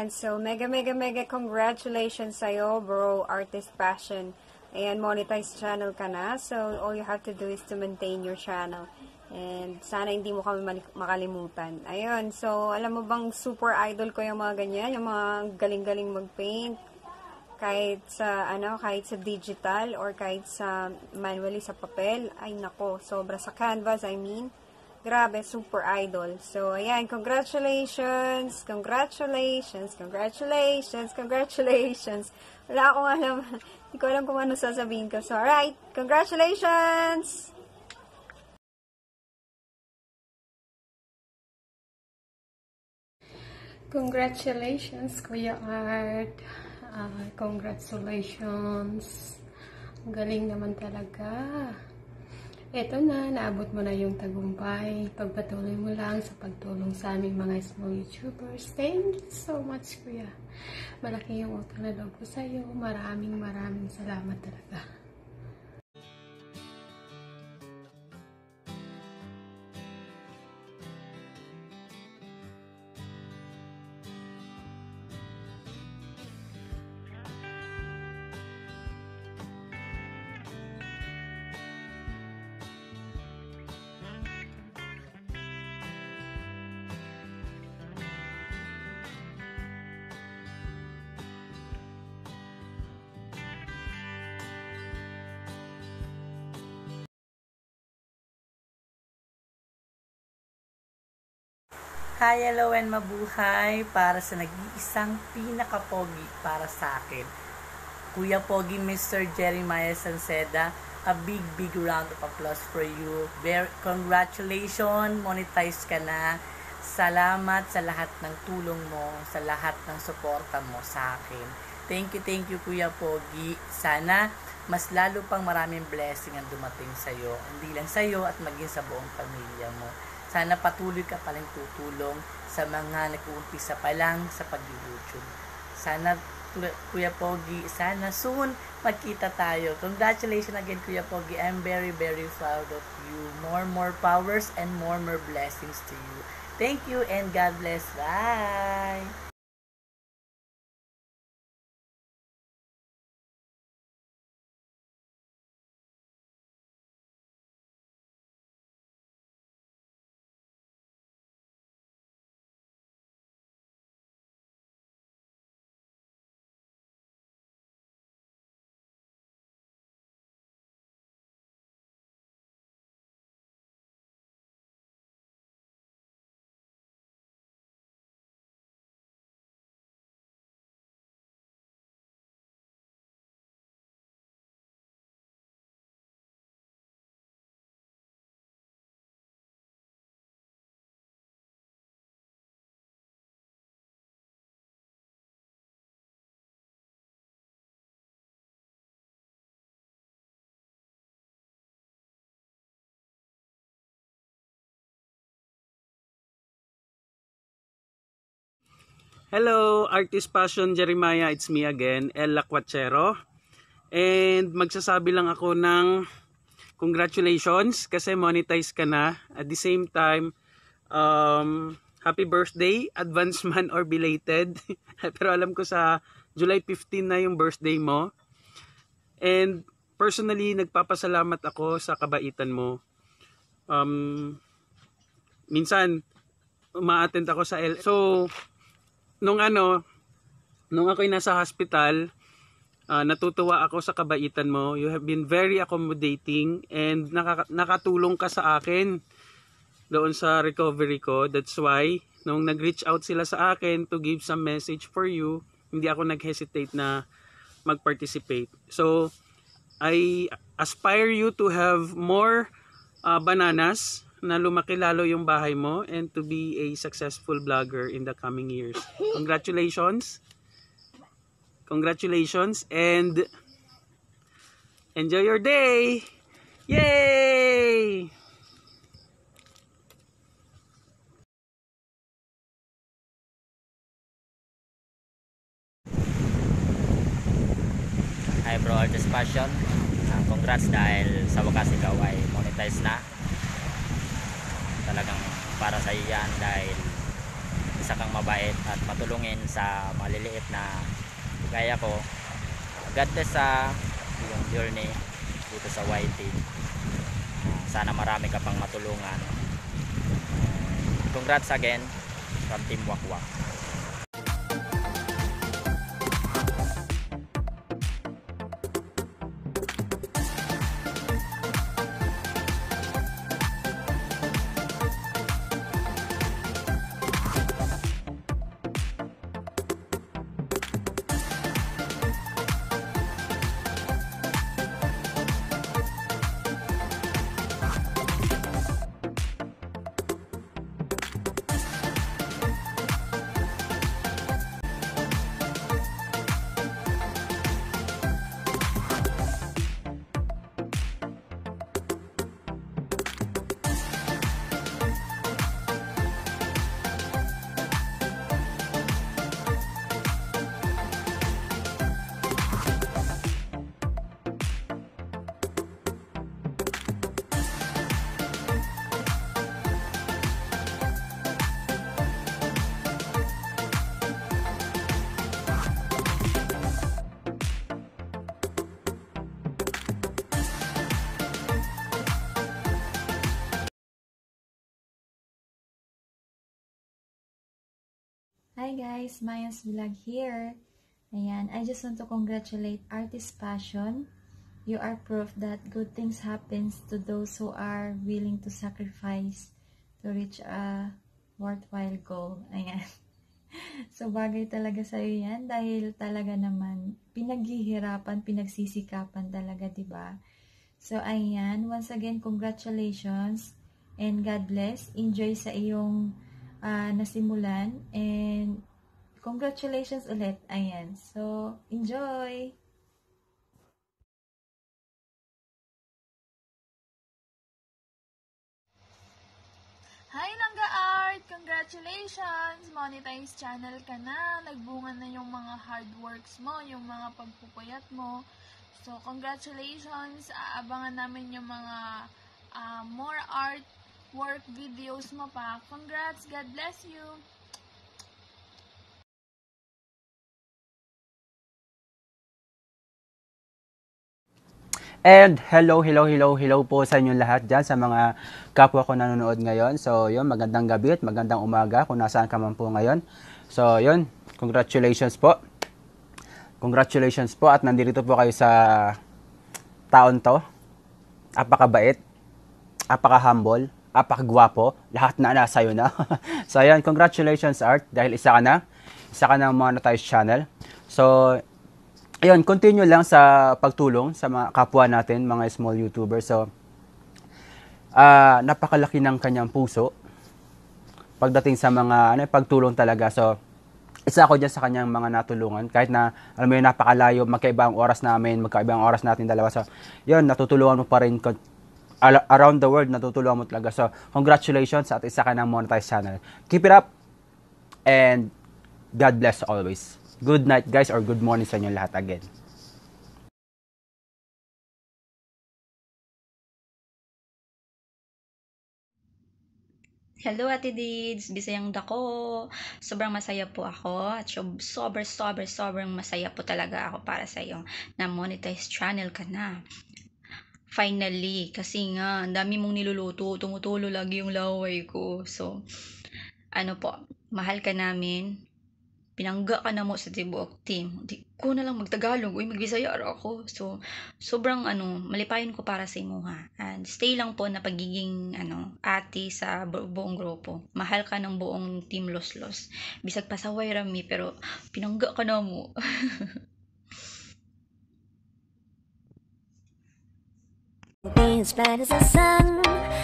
Ayan, so mega mega mega congratulations sa'yo, bro, Artist Passion. Ayan, monetize channel ka na. So, all you have to do is to maintain your channel. And sana hindi mo kami makalimutan. Ayun, so alam mo bang super idol ko yung mga ganyan, yung mga galing-galing mag-paint. Kahit sa, ano, kahit sa digital or kahit sa manually sa papel. Ay nako, sobra sa canvas, I mean. Grabe, super idol. So, ayan, congratulations, congratulations, congratulations, congratulations. Wala akong alam, hindi ko alam kung ano sasabihin ko. So, alright, congratulations! Congratulations, Kuya Art. Ah, congratulations. Galing naman talaga. Eto na, naabot mo na yung tagumpay. Pagpatuloy mo lang sa pagtulong sa aming mga small YouTubers. Thank you so much, Kuya. Malaki yung utang na loob ko sa'yo. Maraming maraming salamat talaga. Hi, hello, and mabuhay para sa nag-iisang pinakapogi para sa akin. Kuya Pogi, Mr. Jeremiah Sanceda, a big, big round of applause for you. Very, congratulations, monetize ka na. Salamat sa lahat ng tulong mo, sa lahat ng suporta mo sa akin. Thank you, thank you, Kuya Pogi. Sana mas lalo pang maraming blessing ang dumating sa'yo. Hindi lang sa'yo at maging sa buong pamilya mo. Sana patuloy ka palang tutulong sa mga nag-uumpisa pa lang sa pag-YouTube. Sana, Kuya Pogi, sana soon magkita tayo. Congratulations again, Kuya Pogi. I'm very, very proud of you. More, more powers and more, more blessings to you. Thank you and God bless. Bye! Hello, Artist Passion Jeremiah. It's me again, El Lacuachero. And magsasabi lang ako ng congratulations kasi monetize ka na. At the same time, um, happy birthday, advance man or belated. Pero alam ko sa July 15 na yung birthday mo. And personally, nagpapasalamat ako sa kabaitan mo. Um, minsan, uma-attend ako sa L. So, nung ano, nung ako'y nasa hospital, uh, natutuwa ako sa kabaitan mo. You have been very accommodating and naka, nakatulong ka sa akin doon sa recovery ko. That's why, nung nag-reach out sila sa akin to give some message for you, hindi ako nag-hesitate na mag-participate. So, I aspire you to have more uh, bananas na lumaki lalo yung bahay mo and to be a successful vlogger in the coming years. Congratulations. Congratulations and enjoy your day. Yay! Hi bro, Artist Passion. Uh, congrats dahil sa wakas ikaw ay monetize na. Talagang para sa iyo dahil isa kang mabait at matulungin sa maliliit na gaya ko. God bless sa iyong journey dito sa YT sana marami ka pang matulungan. Congrats again from Team Wakwak Hi guys, Maya's Vlog here. Ayan, I just want to congratulate Artist Passion. You are proof that good things happens to those who are willing to sacrifice to reach a worthwhile goal. Ayan. So, bagay talaga sa'yo yan dahil talaga naman pinaghihirapan, pinagsisikapan talaga, di ba? So, ayan. Once again, congratulations and God bless. Enjoy sa iyong ah, nasimulan and congratulations ulit. Ayan. So, enjoy! Hi Langga Art! Congratulations! Monetize channel ka na. Nagbunga na yung mga hard works mo, yung mga pagpupuyat mo. So, congratulations! Aabangan namin yung mga ah, more art work videos mo pa. Congrats! God bless you! And hello, hello, hello, hello po sa inyo lahat dyan, sa mga kapwa ko nanonood ngayon. So, yun, magandang gabi at magandang umaga kung nasaan ka man po ngayon. So, yun, congratulations po. Congratulations po at nandito po kayo sa taon to. Apakabait, apaka-humble, apakagwapo, lahat na nasa iyo na. so, ayan, congratulations Art dahil isa ka na. Isa ka na monetized channel. So, ayun, continue lang sa pagtulong sa mga kapwa natin, mga small YouTubers. So, ah napakalaki ng kanyang puso pagdating sa mga ano, pagtulong talaga. So, isa ako dyan sa kanyang mga natulungan. Kahit na, alam mo yun, napakalayo, magkaiba ang oras namin, magkaiba ang oras natin dalawa. So, yun, natutulungan mo pa rin around the world, natutulungan mo talaga. So, congratulations at isa ka ng monetized channel. Keep it up and God bless always. Good night guys or good morning sa inyo lahat again. Hello Ate Dids, Bisayang Dako. Sobrang masaya po ako at sob- sobrang sobrang sobrang masaya po talaga ako para sa iyong na monetize channel ka na. Finally, kasi nga, ang dami mong niluluto, tumutulo lagi yung laway ko. So, ano po, mahal ka namin, pinangga ka na mo sa tibuok team. Di ko na lang magtagalog, uy, magbisaya ako. So, sobrang ano, malipayon ko para sa imuha. And stay lang po na pagiging ano, ate sa bu- buong grupo. Mahal ka ng buong team Los Los. Bisag pasaway rami, pero pinangga ka na mo. as bright as the sun.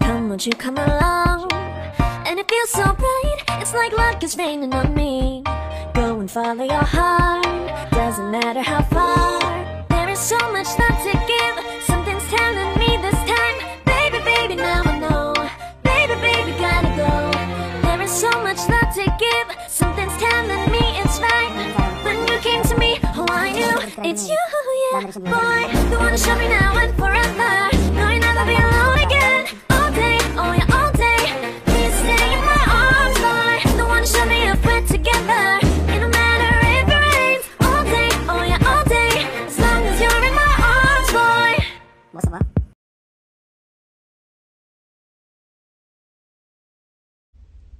Come, won't you come along? And it feels so bright, it's like luck is raining on me. Go and follow your heart, doesn't matter how far. There is so much love to give. Something's telling me this time, baby, baby, now I know. Baby, baby, gotta go. There is so much love to give. Something's telling me it's right. When you came to me, oh, I knew it's you, yeah, boy. The one to show me now and forever.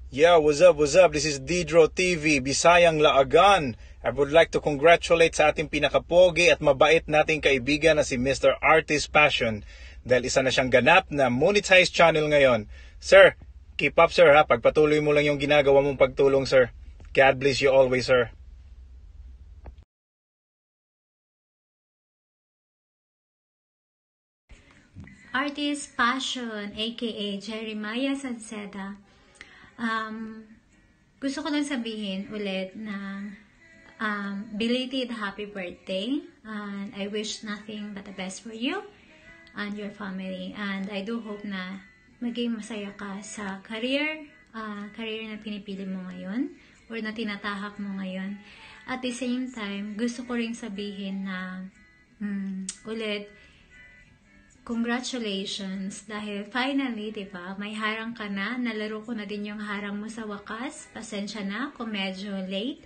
Yeah, what's up, what's up? This is Didro TV, Bisayang Laagan. I would like to congratulate sa ating pinakapogi at mabait nating kaibigan na si Mr. Artist Passion dahil isa na siyang ganap na monetized channel ngayon. Sir, keep up sir ha, pagpatuloy mo lang yung ginagawa mong pagtulong sir. God bless you always sir. Artist Passion, aka Jeremiah Sanceda. Um, gusto ko lang sabihin ulit na um, belated happy birthday. And I wish nothing but the best for you and your family. And I do hope na maging masaya ka sa career, uh, career na pinipili mo ngayon or na tinatahak mo ngayon. At the same time, gusto ko ring sabihin na mm, ulit, Congratulations! Dahil finally, di ba, may harang ka na. Nalaro ko na din yung harang mo sa wakas. Pasensya na kung medyo late.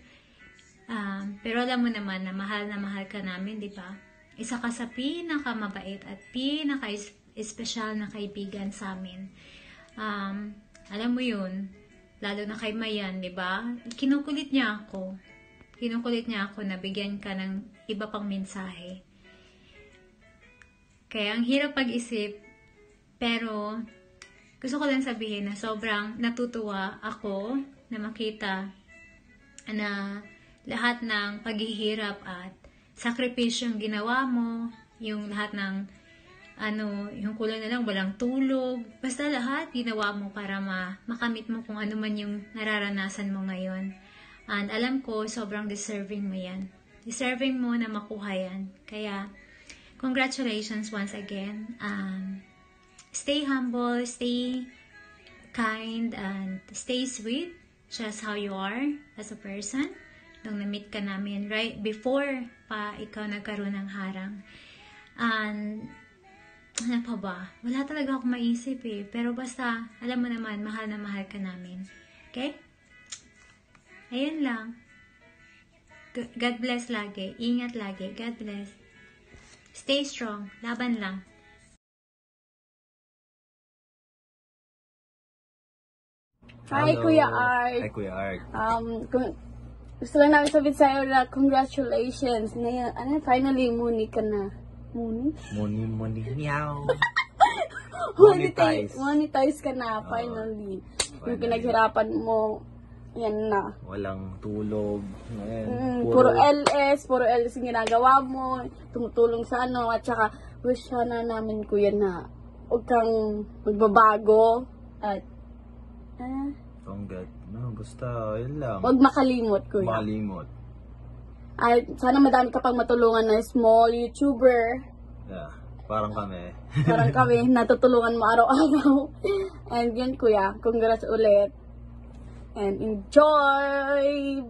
Um, pero alam mo naman na mahal na mahal ka namin, di ba? Isa ka sa pinakamabait at pinaka-espesyal na kaibigan sa amin. Um, alam mo yun, lalo na kay Mayan, di ba? Kinukulit niya ako. Kinukulit niya ako na bigyan ka ng iba pang mensahe. Kaya ang hirap pag-isip, pero gusto ko lang sabihin na sobrang natutuwa ako na makita na lahat ng paghihirap at sakripisyong ginawa mo, yung lahat ng ano, yung kulang na lang, walang tulog. Basta lahat ginawa mo para ma makamit mo kung ano man yung nararanasan mo ngayon. And alam ko, sobrang deserving mo yan. Deserving mo na makuha yan. Kaya, congratulations once again. Um, stay humble, stay kind, and stay sweet, just how you are as a person. Nung na-meet ka namin, right before pa ikaw nagkaroon ng harang. And, ano pa ba? Wala talaga ako maisip eh. Pero basta, alam mo naman, mahal na mahal ka namin. Okay? Ayun lang. God bless lagi. Ingat lagi. God bless. Stay strong. Laban lang. Hi, Kuya Art. Hi, Kuya Art. Um, kung, gusto lang namin sabihin sa'yo na congratulations. Ngayon, ano, finally, muni ka na. Muni? Muni, muni, meow. Monetize. Monetize ka na, finally. Yung pinaghirapan mo, yan na. Walang tulog. Ngayon, Mm, puro, LS, puro LS yung ginagawa mo, tumutulong sa ano, at saka wish sana namin kuya na huwag kang magbabago at ah, Congrats. No, basta, yun lang. huwag makalimot kuya. Malimot. At sana madami ka pang matulungan na small YouTuber. Yeah, parang kami. Parang kami, natutulungan mo araw-araw. And yun kuya, congrats ulit. and enjoy!